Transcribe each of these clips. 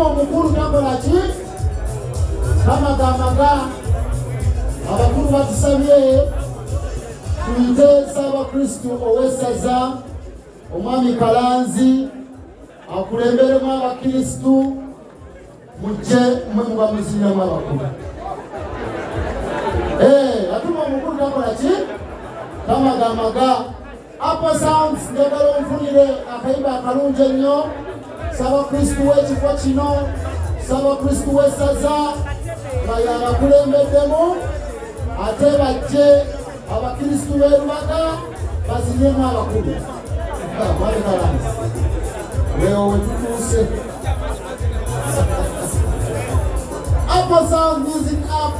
Mungu mukuru jambo la chief amagamaga abakuru batusabye tuite sabakristu owesaza omwami kalanzi akulemberemu abakristu mujje mwe mubamuziramu abakuru eh, atuma omukuru jambo la chief kamagamaga apo sounds njagala onfunire akayiba akalungi ennyo sabakristu à kino Saza, w'essaza à abakulembeddemu ate à abakristu b'erubaga à abakulu ah, balekalansi wewo wetutuuse apple sound music up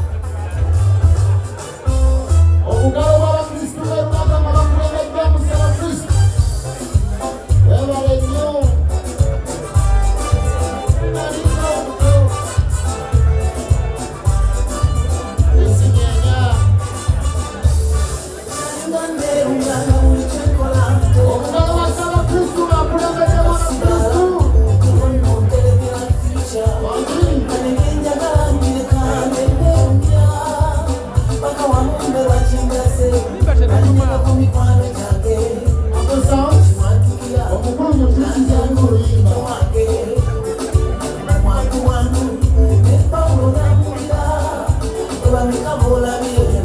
nunca vou lá me